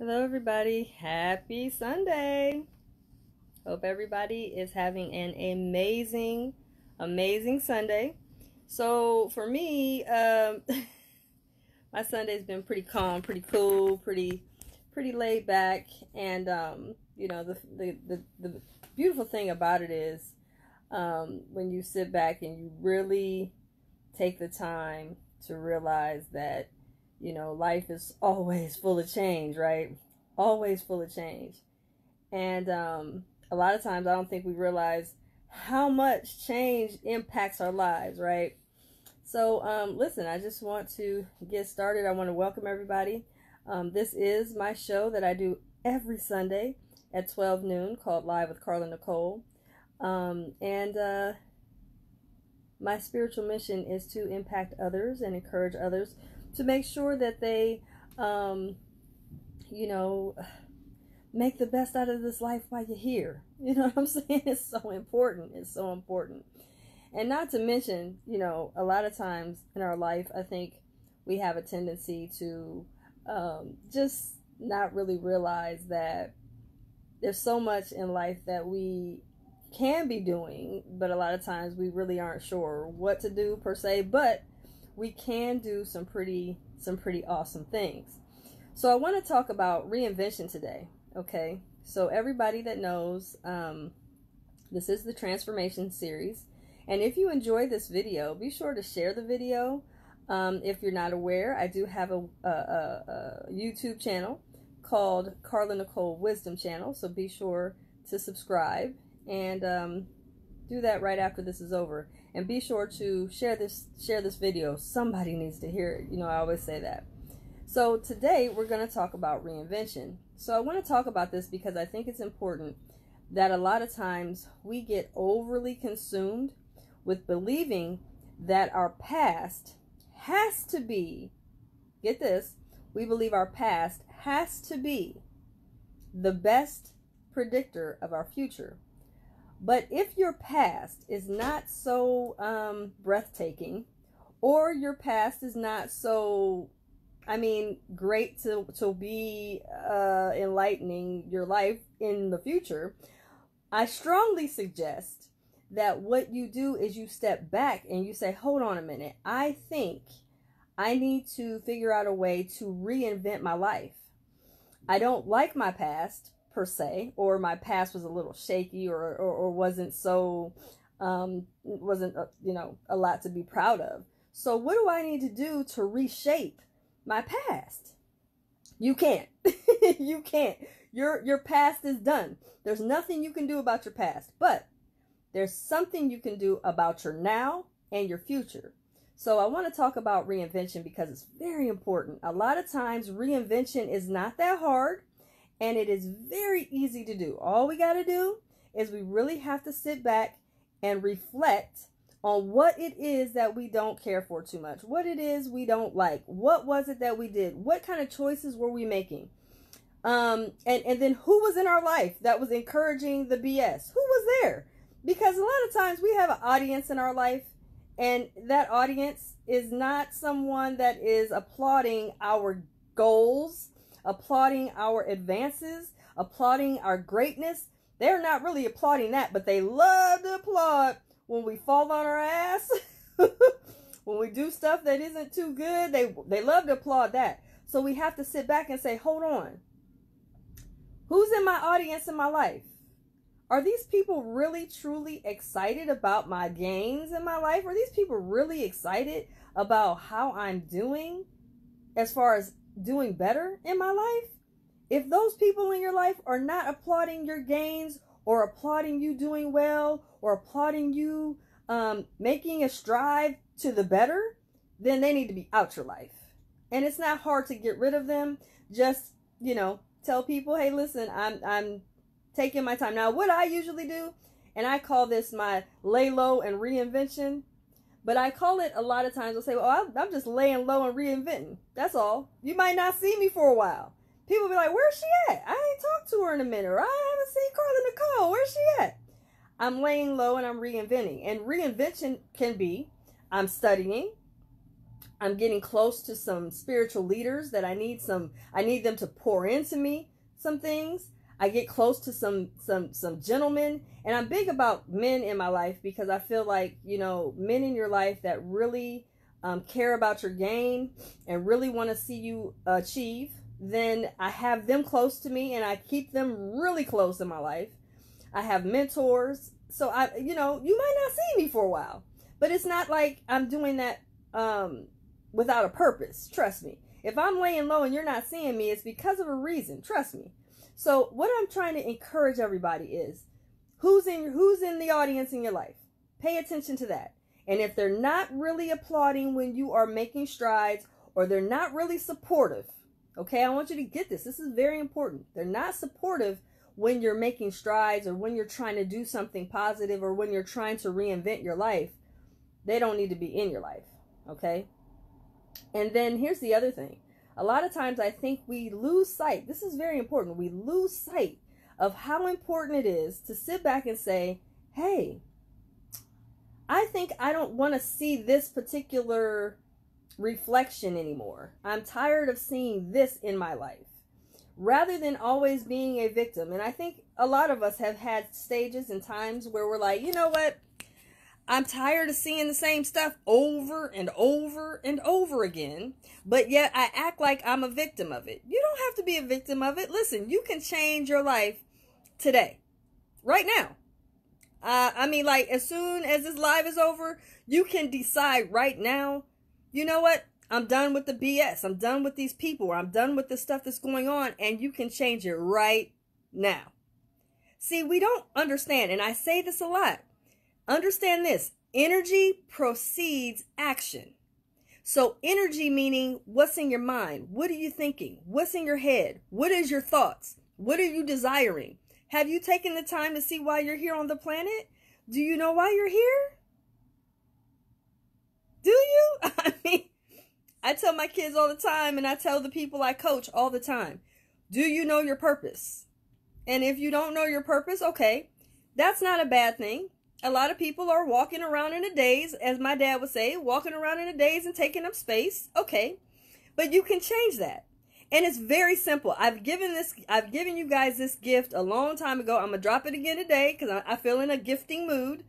Hello, everybody. Happy Sunday. Hope everybody is having an amazing, amazing Sunday. So, for me, um, my Sunday's been pretty calm, pretty cool, pretty, pretty laid back. And, um, you know, the, the, the, the beautiful thing about it is um, when you sit back and you really take the time to realize that you know, life is always full of change, right? Always full of change. And um, a lot of times I don't think we realize how much change impacts our lives, right? So, um, listen, I just want to get started. I want to welcome everybody. Um, this is my show that I do every Sunday at 12 noon called Live with Carla Nicole. Um, and uh, my spiritual mission is to impact others and encourage others to make sure that they, um, you know, make the best out of this life while you're here. You know what I'm saying? It's so important. It's so important. And not to mention, you know, a lot of times in our life, I think we have a tendency to um, just not really realize that there's so much in life that we can be doing, but a lot of times we really aren't sure what to do per se. But we can do some pretty some pretty awesome things. So I want to talk about reinvention today. Okay, so everybody that knows, um, this is the transformation series, and if you enjoy this video, be sure to share the video. Um, if you're not aware, I do have a, a, a, a YouTube channel called Carla Nicole Wisdom Channel, so be sure to subscribe and um, do that right after this is over. And be sure to share this share this video. Somebody needs to hear it. You know i always say that. So today we're going to talk about reinvention. So i want to talk about this because i think it's important that a lot of times we get overly consumed with believing that our past has to be get this we believe our past has to be the best predictor of our future but if your past is not so um, breathtaking, or your past is not so, I mean, great to to be uh, enlightening your life in the future, I strongly suggest that what you do is you step back and you say, "Hold on a minute. I think I need to figure out a way to reinvent my life. I don't like my past." Per se, or my past was a little shaky or, or, or wasn't so, um, wasn't, uh, you know, a lot to be proud of. So what do I need to do to reshape my past? You can't. you can't. Your, your past is done. There's nothing you can do about your past, but there's something you can do about your now and your future. So I want to talk about reinvention because it's very important. A lot of times reinvention is not that hard and it is very easy to do. All we got to do is we really have to sit back and reflect on what it is that we don't care for too much, what it is we don't like, what was it that we did, what kind of choices were we making, um, and and then who was in our life that was encouraging the BS? Who was there? Because a lot of times we have an audience in our life, and that audience is not someone that is applauding our goals applauding our advances, applauding our greatness. They're not really applauding that, but they love to applaud when we fall on our ass. when we do stuff that isn't too good, they they love to applaud that. So we have to sit back and say, "Hold on. Who's in my audience in my life? Are these people really truly excited about my gains in my life? Are these people really excited about how I'm doing as far as doing better in my life, if those people in your life are not applauding your gains or applauding you doing well or applauding you um, making a strive to the better, then they need to be out your life. And it's not hard to get rid of them. Just, you know, tell people, hey, listen, I'm I'm taking my time. Now, what I usually do, and I call this my lay low and reinvention. But I call it a lot of times. I'll say, oh, "Well, I'm just laying low and reinventing." That's all. You might not see me for a while. People be like, "Where's she at? I ain't talked to her in a minute. Or I haven't seen Carla Nicole. Where's she at?" I'm laying low and I'm reinventing. And reinvention can be I'm studying, I'm getting close to some spiritual leaders that I need some I need them to pour into me some things. I get close to some some some gentlemen and I'm big about men in my life because I feel like, you know, men in your life that really um, care about your game and really want to see you achieve, then I have them close to me and I keep them really close in my life. I have mentors. So I you know, you might not see me for a while. But it's not like I'm doing that um without a purpose. Trust me. If I'm laying low and you're not seeing me, it's because of a reason. Trust me. So what I'm trying to encourage everybody is who's in who's in the audience in your life. Pay attention to that. And if they're not really applauding when you are making strides or they're not really supportive, okay, I want you to get this. This is very important. They're not supportive when you're making strides or when you're trying to do something positive or when you're trying to reinvent your life. They don't need to be in your life, okay? And then here's the other thing. A lot of times I think we lose sight. This is very important. We lose sight of how important it is to sit back and say, hey, I think I don't want to see this particular reflection anymore. I'm tired of seeing this in my life rather than always being a victim. And I think a lot of us have had stages and times where we're like, you know what? I'm tired of seeing the same stuff over and over and over again, but yet I act like I'm a victim of it. You don't have to be a victim of it. Listen, you can change your life today, right now. Uh, I mean, like, as soon as this live is over, you can decide right now, you know what? I'm done with the BS. I'm done with these people. I'm done with the stuff that's going on, and you can change it right now. See, we don't understand, and I say this a lot Understand this energy precedes action. So, energy meaning what's in your mind? What are you thinking? What's in your head? What is your thoughts? What are you desiring? Have you taken the time to see why you're here on the planet? Do you know why you're here? Do you? I mean, I tell my kids all the time, and I tell the people I coach all the time do you know your purpose? And if you don't know your purpose, okay, that's not a bad thing a lot of people are walking around in a daze, as my dad would say, walking around in a daze and taking up space. Okay. But you can change that. And it's very simple. I've given this, I've given you guys this gift a long time ago. I'm to drop it again today because I, I feel in a gifting mood.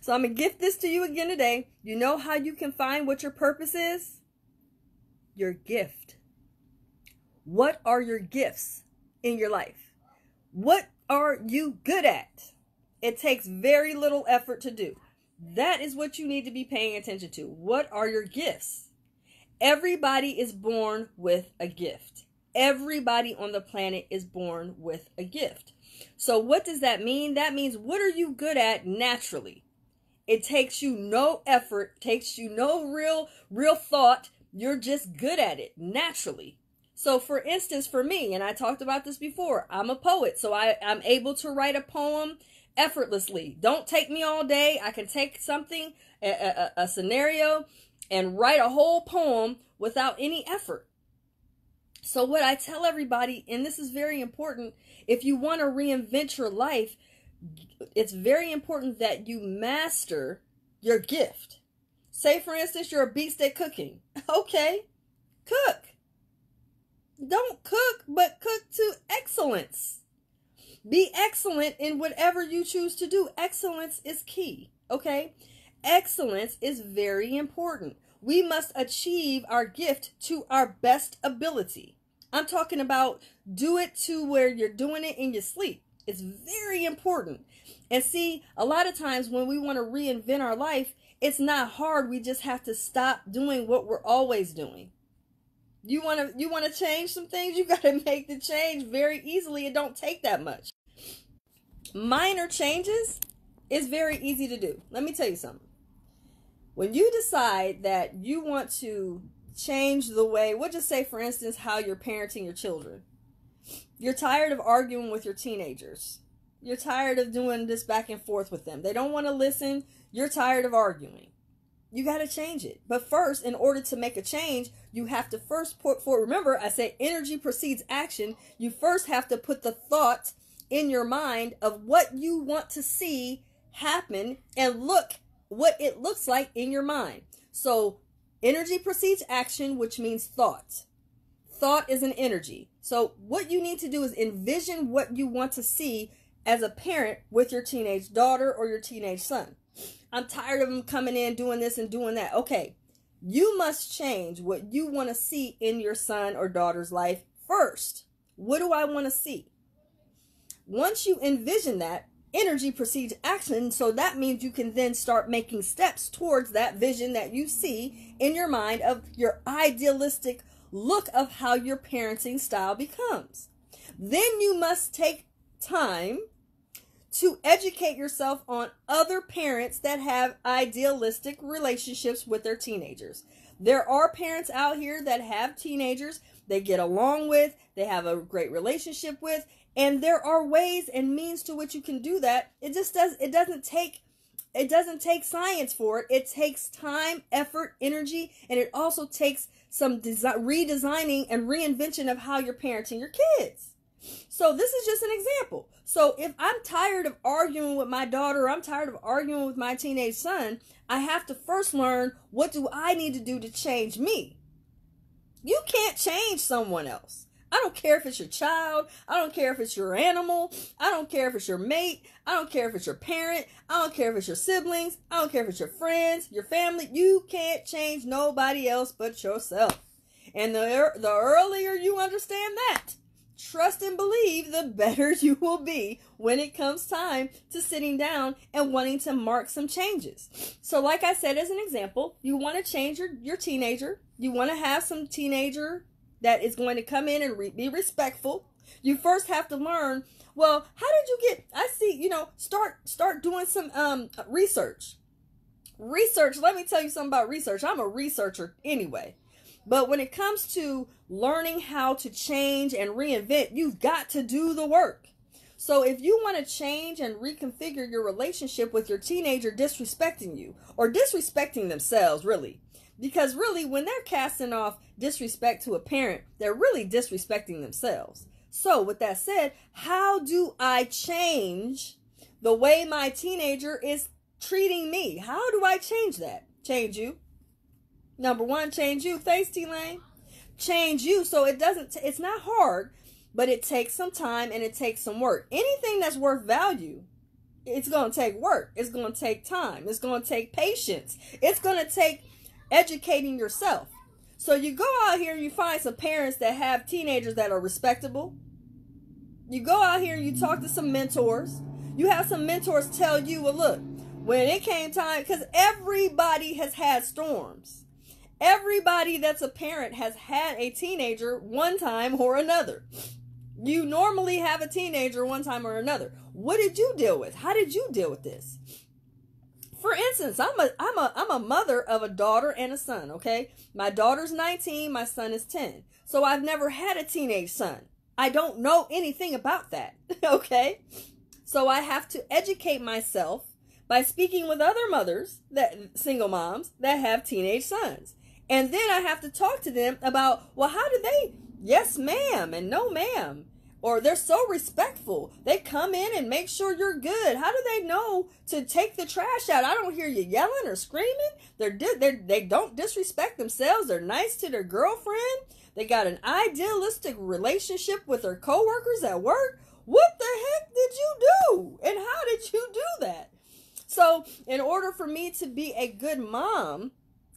So I'm to gift this to you again today. You know how you can find what your purpose is? Your gift. What are your gifts in your life? What are you good at? It takes very little effort to do. That is what you need to be paying attention to. What are your gifts? Everybody is born with a gift. Everybody on the planet is born with a gift. So, what does that mean? That means what are you good at naturally? It takes you no effort, takes you no real real thought. You're just good at it naturally. So, for instance, for me, and I talked about this before, I'm a poet, so I, I'm able to write a poem effortlessly. Don't take me all day. I can take something, a, a, a scenario, and write a whole poem without any effort. So, what I tell everybody, and this is very important, if you want to reinvent your life, it's very important that you master your gift. Say, for instance, you're a beast at cooking. Okay, cook. Don't cook, but cook to excellence. Be excellent in whatever you choose to do. Excellence is key, okay? Excellence is very important. We must achieve our gift to our best ability. I'm talking about do it to where you're doing it in your sleep. It's very important. And see, a lot of times when we want to reinvent our life, it's not hard. We just have to stop doing what we're always doing. You want to you want to change some things, you got to make the change very easily. It don't take that much minor changes is very easy to do. Let me tell you something. When you decide that you want to change the way, we'll just say, for instance, how you're parenting your children. You're tired of arguing with your teenagers. You're tired of doing this back and forth with them. They don't want to listen. You're tired of arguing. You got to change it. But first, in order to make a change, you have to first put forward. Remember, I said energy precedes action. You first have to put the thought in your mind of what you want to see happen and look what it looks like in your mind. So Energy precedes action, which means thought. Thought is an energy. So, what you need to do is envision what you want to see as a parent with your teenage daughter or your teenage son. I'm tired of them coming in doing this and doing that. Okay, you must change what you want to see in your son or daughter's life first. What do I want to see? Once you envision that, energy precedes action. So that means you can then start making steps towards that vision that you see in your mind of your idealistic look of how your parenting style becomes. Then you must take time to educate yourself on other parents that have idealistic relationships with their teenagers. There are parents out here that have teenagers they get along with, they have a great relationship with, and there are ways and means to which you can do that. It just does it doesn't take it doesn't take science for it. It takes time, effort, energy, and it also takes some design, redesigning and reinvention of how you're parenting your kids. So this is just an example. So if I'm tired of arguing with my daughter, I'm tired of arguing with my teenage son, I have to first learn what do I need to do to change me. You can't change someone else. I don't care if it's your child. I don't care if it's your animal. I don't care if it's your mate. I don't care if it's your parent. I don't care if it's your siblings. I don't care if it's your friends, your family. You can't change nobody else but yourself. And the, the earlier you understand that, trust and believe, the better you will be when it comes time to sitting down and wanting to mark some changes. So, like I said, as an example, you want to change your, your teenager. You want to have some teenager that is going to come in and re- be respectful. You first have to learn. Well, how did you get? I see. You know, start start doing some um research. Research. Let me tell you something about research. I'm a researcher anyway. But when it comes to learning how to change and reinvent, you've got to do the work. So if you want to change and reconfigure your relationship with your teenager disrespecting you or disrespecting themselves, really, because really, when they're casting off disrespect to a parent, they're really disrespecting themselves. So, with that said, how do I change the way my teenager is treating me? How do I change that? Change you. Number one, change you. Thanks, T Lane. Change you so it doesn't, t- it's not hard, but it takes some time and it takes some work. Anything that's worth value, it's going to take work. It's going to take time. It's going to take patience. It's going to take educating yourself. So you go out here and you find some parents that have teenagers that are respectable. You go out here and you talk to some mentors. You have some mentors tell you, well, look, when it came time, because everybody has had storms. Everybody that's a parent has had a teenager one time or another. You normally have a teenager one time or another. What did you deal with? How did you deal with this? For instance, I'm a I'm a I'm a mother of a daughter and a son, okay? My daughter's 19, my son is 10. So I've never had a teenage son. I don't know anything about that, okay? So I have to educate myself by speaking with other mothers that single moms that have teenage sons. And then I have to talk to them about, well, how do they yes ma'am and no ma'am or they're so respectful. They come in and make sure you're good. How do they know to take the trash out? I don't hear you yelling or screaming. They're, they're they don't disrespect themselves. They're nice to their girlfriend. They got an idealistic relationship with their coworkers at work. What the heck did you do? And how did you do that? So, in order for me to be a good mom,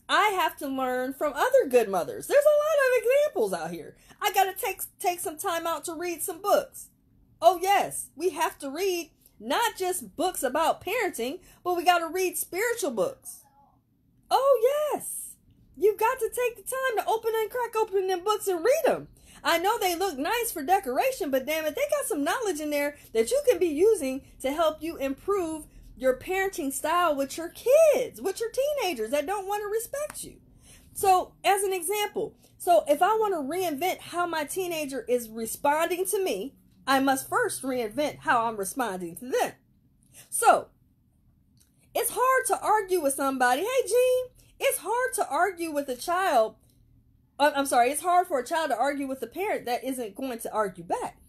I have to learn from other good mothers. There's a lot of examples out here. I got to take take some time out to read some books. Oh yes, we have to read not just books about parenting, but we got to read spiritual books. Oh yes. You've got to take the time to open and crack open them books and read them. I know they look nice for decoration, but damn it, they got some knowledge in there that you can be using to help you improve your parenting style with your kids, with your teenagers that don't want to respect you. So, as an example, so if I want to reinvent how my teenager is responding to me, I must first reinvent how I'm responding to them. So, it's hard to argue with somebody. Hey, Gene, it's hard to argue with a child. Uh, I'm sorry, it's hard for a child to argue with a parent that isn't going to argue back.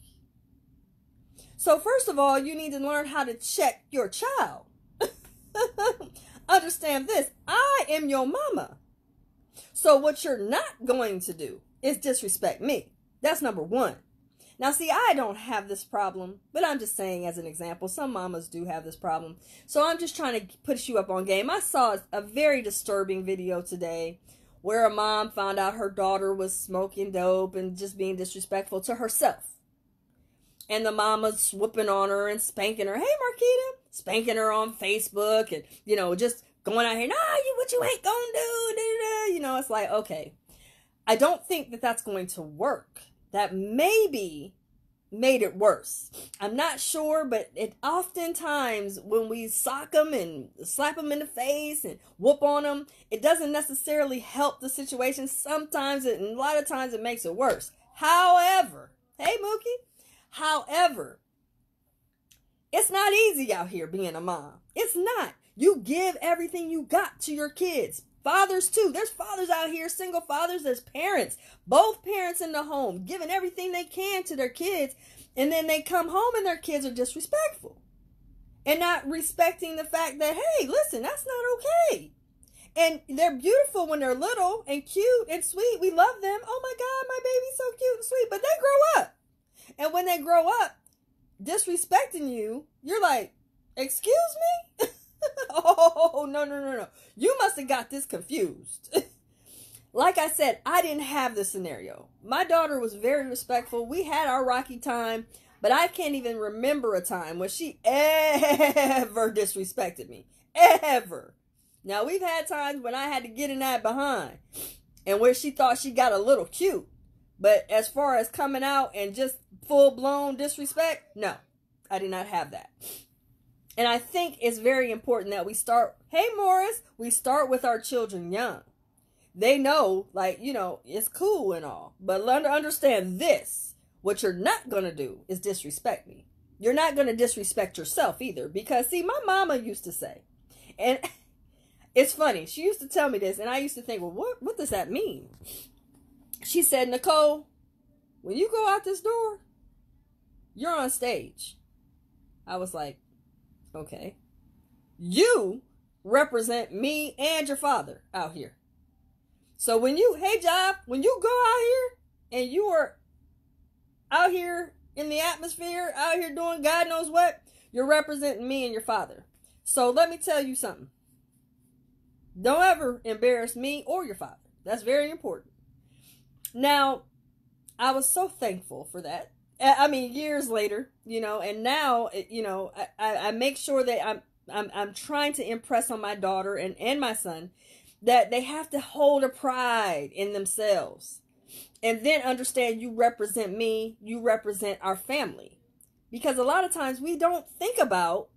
So, first of all, you need to learn how to check your child. Understand this I am your mama. So what you're not going to do is disrespect me. That's number one. Now, see, I don't have this problem, but I'm just saying as an example, some mamas do have this problem. So I'm just trying to put you up on game. I saw a very disturbing video today where a mom found out her daughter was smoking dope and just being disrespectful to herself. And the mama's whooping on her and spanking her. Hey, Marquita, spanking her on Facebook and, you know, just going out here, nah, you what you ain't gonna do, you know, it's like, okay. I don't think that that's going to work that maybe made it worse. I'm not sure, but it oftentimes when we sock them and slap them in the face and whoop on them, it doesn't necessarily help the situation. Sometimes it, and a lot of times it makes it worse. However, hey Mookie, however, it's not easy out here being a mom. It's not. You give everything you got to your kids. Fathers too. There's fathers out here, single fathers, there's parents, both parents in the home, giving everything they can to their kids, and then they come home and their kids are disrespectful. And not respecting the fact that, hey, listen, that's not okay. And they're beautiful when they're little and cute and sweet. We love them. Oh my God, my baby's so cute and sweet. But they grow up. And when they grow up, disrespecting you, you're like, excuse me? oh, no, no, no, no. You must have got this confused. like I said, I didn't have this scenario. My daughter was very respectful. We had our rocky time, but I can't even remember a time when she ever disrespected me. Ever. Now, we've had times when I had to get in that behind and where she thought she got a little cute. But as far as coming out and just full blown disrespect, no, I did not have that. And I think it's very important that we start, hey, Morris, we start with our children young. They know, like, you know, it's cool and all, but learn to understand this. What you're not going to do is disrespect me. You're not going to disrespect yourself either. Because, see, my mama used to say, and it's funny, she used to tell me this, and I used to think, well, what, what does that mean? She said, Nicole, when you go out this door, you're on stage. I was like, Okay. You represent me and your father out here. So when you, hey Job, when you go out here and you are out here in the atmosphere, out here doing God knows what, you're representing me and your father. So let me tell you something. Don't ever embarrass me or your father. That's very important. Now, I was so thankful for that I mean, years later, you know, and now, you know, I, I make sure that I'm, I'm, I'm trying to impress on my daughter and, and my son that they have to hold a pride in themselves and then understand you represent me, you represent our family. Because a lot of times we don't think about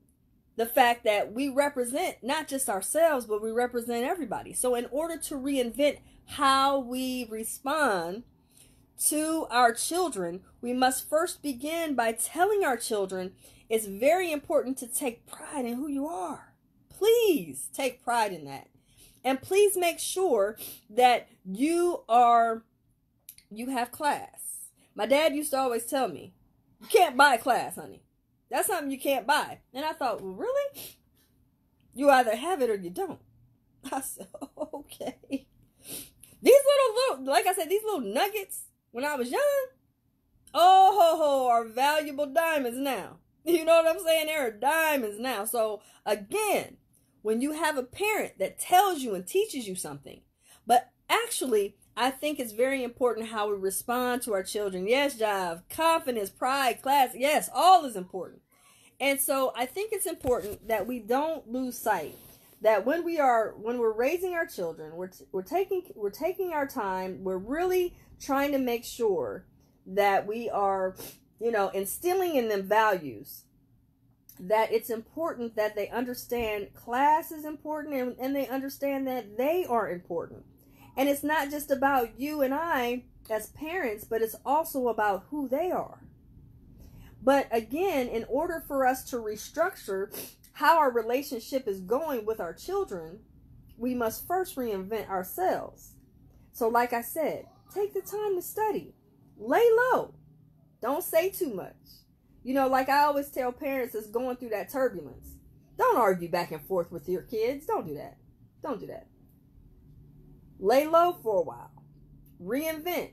the fact that we represent not just ourselves, but we represent everybody. So, in order to reinvent how we respond to our children, we must first begin by telling our children it's very important to take pride in who you are. Please take pride in that. And please make sure that you are you have class. My dad used to always tell me, you can't buy class, honey. That's something you can't buy. And I thought, well, really? You either have it or you don't. I said, okay. These little, little, like I said, these little nuggets when I was young, oh ho ho, are valuable diamonds now. You know what I'm saying? There are diamonds now. So again, when you have a parent that tells you and teaches you something, but actually, I think it's very important how we respond to our children. Yes, Jive, confidence, pride, class, yes, all is important. And so I think it's important that we don't lose sight that when we are when we're raising our children, we're we're taking we're taking our time, we're really trying to make sure that we are, you know, instilling in them values that it's important that they understand class is important and, and they understand that they are important. And it's not just about you and I as parents, but it's also about who they are. But again, in order for us to restructure how our relationship is going with our children, we must first reinvent ourselves. So, like I said, Take the time to study. Lay low. Don't say too much. You know, like I always tell parents that's going through that turbulence, don't argue back and forth with your kids. Don't do that. Don't do that. lay low for a while, reinvent,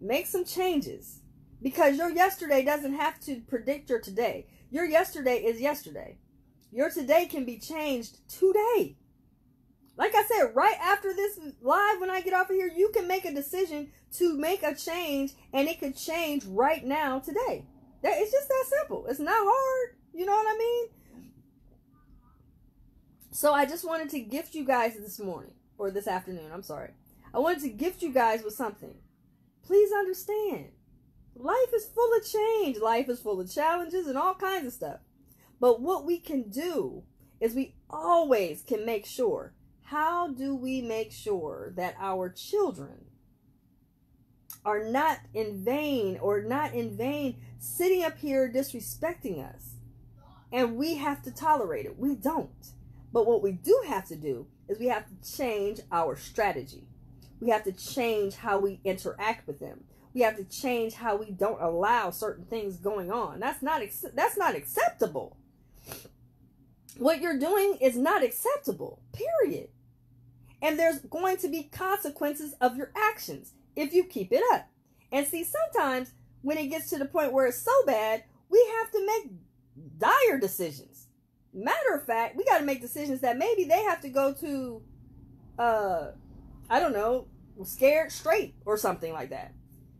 make some changes because your yesterday doesn't have to predict your today. Your yesterday is yesterday. Your today can be changed today. Like I said, right after this live, when I get off of here, you can make a decision to make a change and it could change right now today. It's just that simple. It's not hard. You know what I mean? So I just wanted to gift you guys this morning or this afternoon. I'm sorry. I wanted to gift you guys with something. Please understand. Life is full of change. Life is full of challenges and all kinds of stuff. But what we can do is we always can make sure. How do we make sure that our children are not in vain or not in vain sitting up here disrespecting us? And we have to tolerate it. We don't. But what we do have to do is we have to change our strategy. We have to change how we interact with them. We have to change how we don't allow certain things going on. That's not that's not acceptable. What you're doing is not acceptable. Period. And there's going to be consequences of your actions if you keep it up. And see, sometimes when it gets to the point where it's so bad, we have to make dire decisions. Matter of fact, we got to make decisions that maybe they have to go to, uh, I don't know, scared straight or something like that.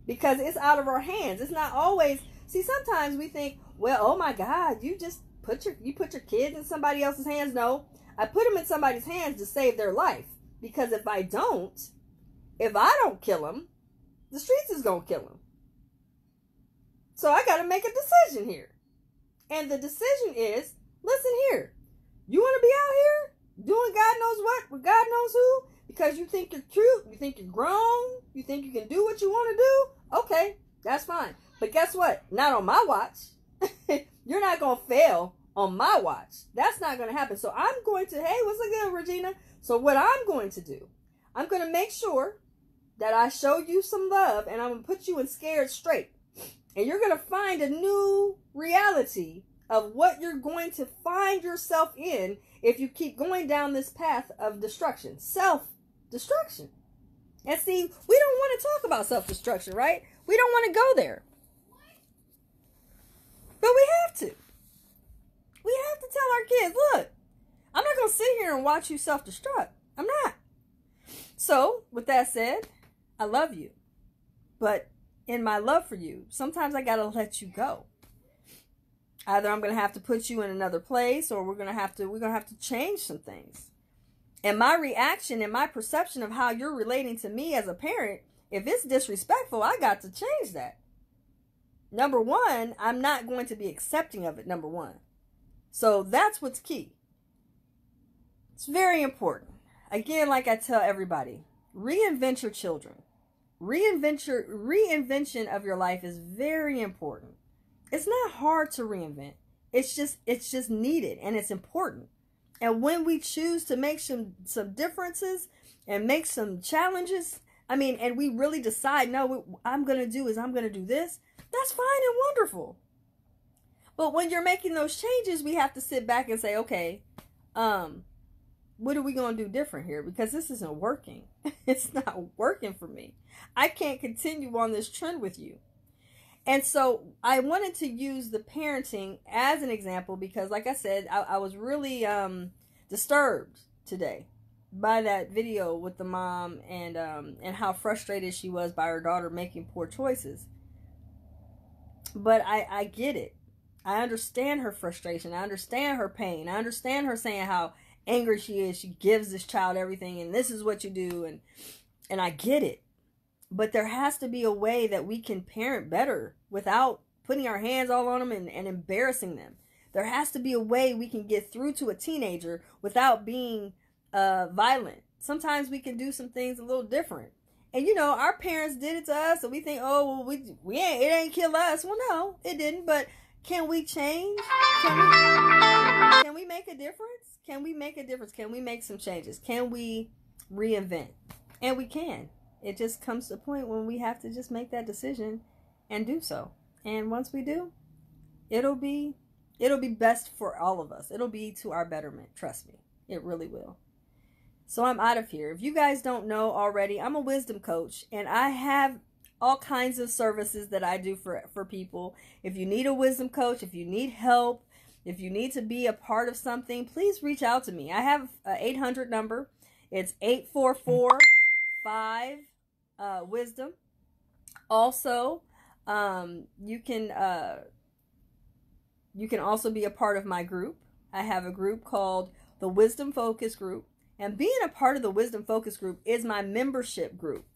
Because it's out of our hands. It's not always. See, sometimes we think, well, oh my God, you just put your you put your kids in somebody else's hands. No, I put them in somebody's hands to save their life. Because if I don't, if I don't kill them, the streets is gonna kill them. So I got to make a decision here, and the decision is Listen here. You want to be out here doing God knows what with God knows who because you think you're cute, you think you're grown, you think you can do what you want to do? Okay, that's fine. But guess what? Not on my watch. you're not going to fail on my watch. That's not going to happen. So I'm going to, hey, what's up, good, Regina? So what I'm going to do, I'm going to make sure that I show you some love and I'm going to put you in scared straight. And you're going to find a new reality of what you're going to find yourself in if you keep going down this path of destruction, self destruction. And see, we don't want to talk about self destruction, right? We don't want to go there. But we have to. We have to tell our kids, look, I'm not going to sit here and watch you self destruct. I'm not. So, with that said, I love you. But in my love for you, sometimes I got to let you go either I'm going to have to put you in another place or we're going to have to we're going to have to change some things. And my reaction and my perception of how you're relating to me as a parent, if it's disrespectful, I got to change that. Number 1, I'm not going to be accepting of it number 1. So that's what's key. It's very important. Again, like I tell everybody, reinvent your children. Reinvent your reinvention of your life is very important it's not hard to reinvent. It's just it's just needed and it's important. And when we choose to make some some differences and make some challenges, I mean, and we really decide, no, what I'm going to do is I'm going to do this, that's fine and wonderful. But when you're making those changes, we have to sit back and say, okay, um, what are we going to do different here? Because this isn't working. it's not working for me. I can't continue on this trend with you. And so I wanted to use the parenting as an example because, like I said, I, I was really um, disturbed today by that video with the mom and um, and how frustrated she was by her daughter making poor choices. But I, I get it. I understand her frustration. I understand her pain. I understand her saying how angry she is. She gives this child everything and this is what you do and and I get it. But there has to be a way that we can parent better without putting our hands all on them and, and embarrassing them. There has to be a way we can get through to a teenager without being uh, violent. Sometimes we can do some things a little different. And you know, our parents did it to us, so we think, oh, well, we we ain't it ain't kill us. Well, no, it didn't. But can we change? Can we, can we make a difference? Can we make a difference? Can we make some changes? Can we reinvent? And we can it just comes to a point when we have to just make that decision and do so. And once we do, it'll be it'll be best for all of us. It'll be to our betterment, trust me. It really will. So I'm out of here. If you guys don't know already, I'm a wisdom coach and I have all kinds of services that I do for for people. If you need a wisdom coach, if you need help, if you need to be a part of something, please reach out to me. I have a 800 number. It's 844 5 uh, wisdom. Also, um, you can uh, you can also be a part of my group. I have a group called the Wisdom Focus Group. And being a part of the Wisdom Focus Group is my membership group.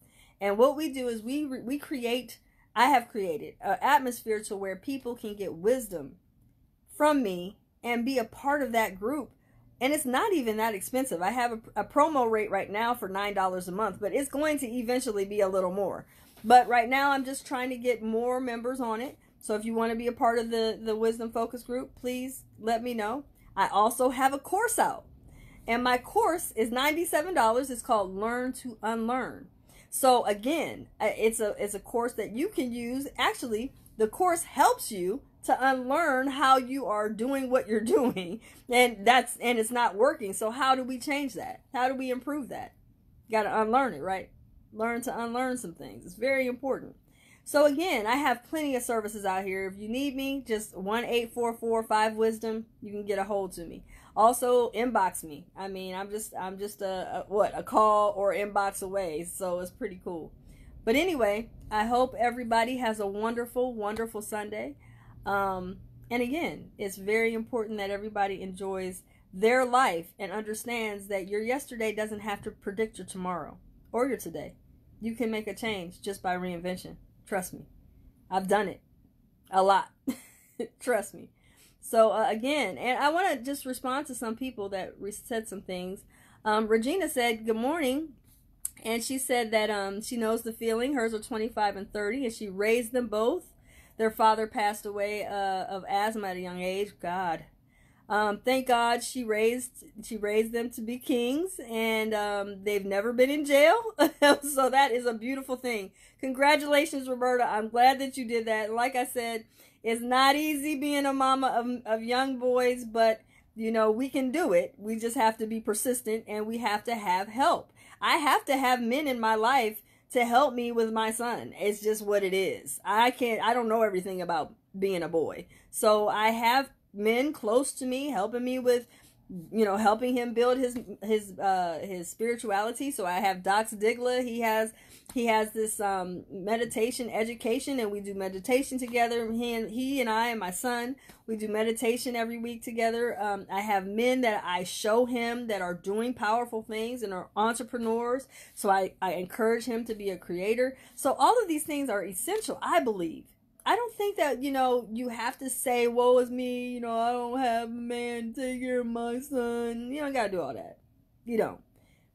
And what we do is we we create I have created an atmosphere to where people can get wisdom from me and be a part of that group. And it's not even that expensive. I have a, a promo rate right now for $9 a month, but it's going to eventually be a little more. But right now I'm just trying to get more members on it. So if you want to be a part of the the Wisdom Focus group, please let me know. I also have a course out and my course is $97. It's called Learn to Unlearn. So again, it's a it's a course that you can use. Actually, the course helps you to unlearn how you are doing what you're doing. And that's and it's not working. So how do we change that? How do we improve that? Got to unlearn it, right? Learn to unlearn some things. It's very important. So again, I have plenty of services out here. If you need me, just one eight four four five wisdom. You can get a hold to me. Also, inbox me. I mean, I'm just I'm just a, a what a call or inbox away, so it's pretty cool. But anyway, I hope everybody has a wonderful, wonderful Sunday. Um, and again, it's very important that everybody enjoys their life and understands that your yesterday doesn't have to predict your tomorrow or your today. You can make a change just by reinvention. Trust me. I've done it a lot. Trust me. So uh, again, and I want to just respond to some people that said some things. Um, Regina said, "Good morning," and she said that um, she knows the feeling. Hers are 25 and 30, and she raised them both. Their father passed away uh, of asthma at a young age. God, um, thank God she raised she raised them to be kings, and um, they've never been in jail. so that is a beautiful thing. Congratulations, Roberta. I'm glad that you did that. Like I said, it's not easy being a mama of, of young boys, but you know, we can do it. We just have to be persistent and we have to have help. I have to have men in my life to help me with my son. It's just what it is. I can't, I don't know everything about being a boy. So I have men close to me helping me with you know helping him build his his uh his spirituality. So i have docs digla. He has he has this um meditation education and we do meditation together. He and he and i and my son we do meditation every week together. Um i have men that i show him that are doing powerful things and are entrepreneurs. So i i encourage him to be a creator. So all of these things are essential i believe I don't think that, you know, you have to say, woe is me, you know, I don't have a man take care of my son. You don't gotta do all that. You don't.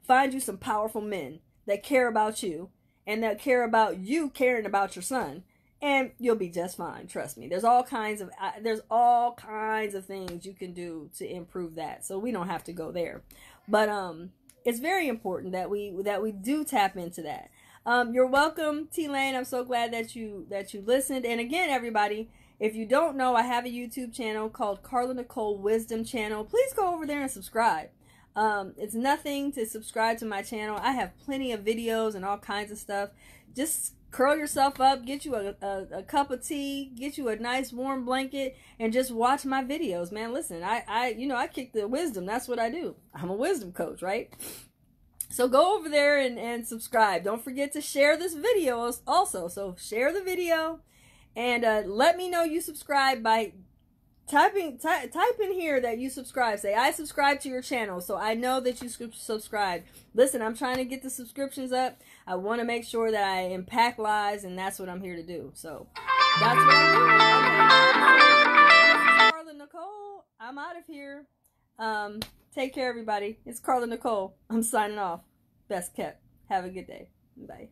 Find you some powerful men that care about you and that care about you caring about your son and you'll be just fine trust me there's all kinds of there's all kinds of things you can do to improve that so we don't have to go there but um it's very important that we that we do tap into that um, you're welcome, T Lane. I'm so glad that you that you listened. And again, everybody, if you don't know, I have a YouTube channel called Carla Nicole Wisdom Channel. Please go over there and subscribe. Um, it's nothing to subscribe to my channel. I have plenty of videos and all kinds of stuff. Just curl yourself up, get you a, a, a, cup of tea, get you a nice warm blanket, and just watch my videos, man. Listen, I, I, you know, I kick the wisdom. That's what I do. I'm a wisdom coach, right? So go over there and, and subscribe. Don't forget to share this video also. So share the video and uh, let me know you subscribe by typing ty- type in here that you subscribe. Say I subscribe to your channel so I know that you subscribe. Listen, I'm trying to get the subscriptions up. I want to make sure that I impact lives and that's what I'm here to do. So that's what I'm doing. Carla Nicole, I'm out of here. Um, Take care, everybody. It's Carla Nicole. I'm signing off. Best kept. Have a good day. Bye.